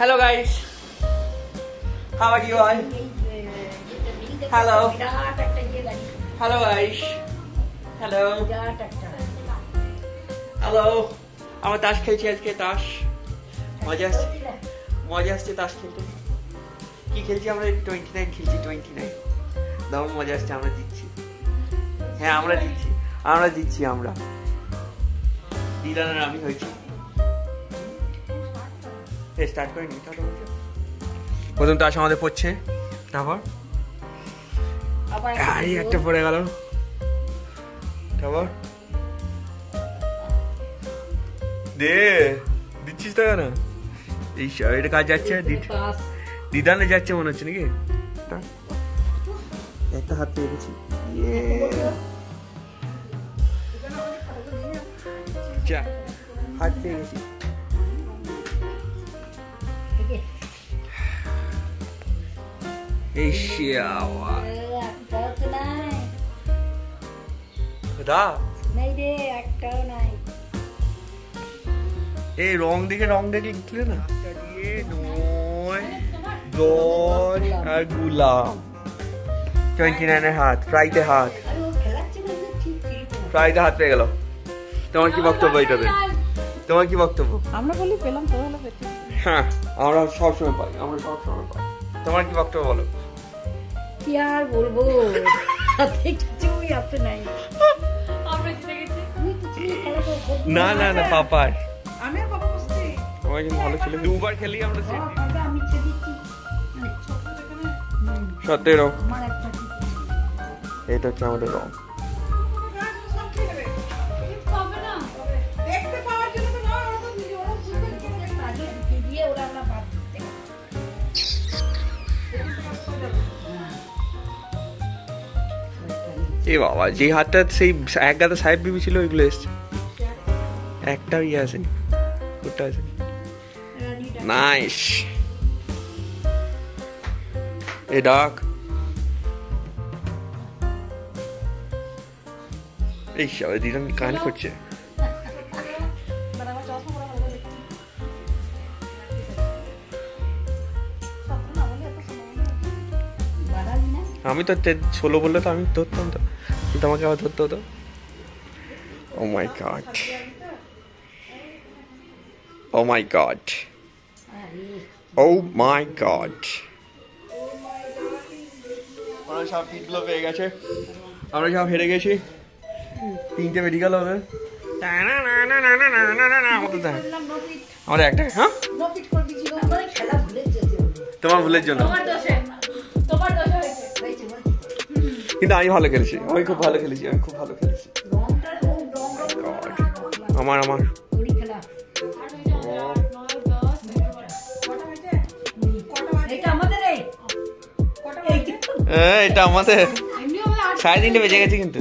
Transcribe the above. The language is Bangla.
Hello, guys. How are you all? Hello. Hello, guys. Hello. Hello আমরা তাস খেলছি আজকে, তাস মজা আসছে মজা আসছে তাস খেলতে কি খেলছি আমরা টোয়েন্টি নাইন খেলছি টোয়েন্টি নাইন দারুণ মজা আসছে, আমরা জিতছি হ্যাঁ আমরা জিতছি আমরা জিতছি, আমরা দিদানের আমি হয়েছি স্টার্ট করে নিতে হবে প্রথম তাস আমাদের পড়ছে তারপর? আরে একটা পড়ে গেল। তারপর? দে দিচ্ছিস তো কেন? এই এটা কাজ যাচ্ছে? দিদ- দিদানে যাচ্ছে মনে হচ্ছে নাকি? একটা হাত পেয়ে গেছি। ইয়ে। যা। হাত পেয়ে গেছি। এই শিয়াওয়া দা। এই রং দেখে রং দেখে লিখলে না? নয় দশ আর গুলাম। টোয়েন্টি নাইনের হাত ফ্রাইতে হাত। ফ্রাইতে হাত পেয়ে গেল। তোমার কি বক্তব্য এটাতে তোমার কি বক্তব্য? আমরা বলি পেলাম তো হলো হ্যাঁ আমরা সবসময় পাই আমরা সবসময় পাই। তোমার কি বক্তব্য বলো? কি আর বলব? কিছুই আছে নাই। আমরা জিতে গেছি। না না না পাপার। আমি আর বসছি। ভালো ছিল। দুবার খেলি আমরা আমি সতেরো এটা হচ্ছে আমাদের রং। এ বাবা, যে হাতটা সেই এক গাদা সাহেব বিবি ছিল, ওইগুলো এসছে। একটাও ইয়ে আসেনি ওটা আছে নাইস এ ডাক। এই সবাই দিলাম কান করছে আমি তো তে- ষোলো বললে তো আমি ধরতাম তো। কিন্তু আমাকে আবার ধরতে হতো? ও my God oh my God oh my God আমরা সব পিঠগুলো পেয়ে গেছে। আমরা সব হেরে গেছি। তিনটে মেডিকেল হবে। আমাদের একটা হ্যাঁ। তোমার ভুলের জন্য। কিন্তু আমি ভালো খেলেছি আমি খুব ভালো খেলেছি আমি খুব ভালো খেলেছি। আমার আমার। এটা আমাদের আট সাড়ে তিনটে বেজে গেছে কিন্তু।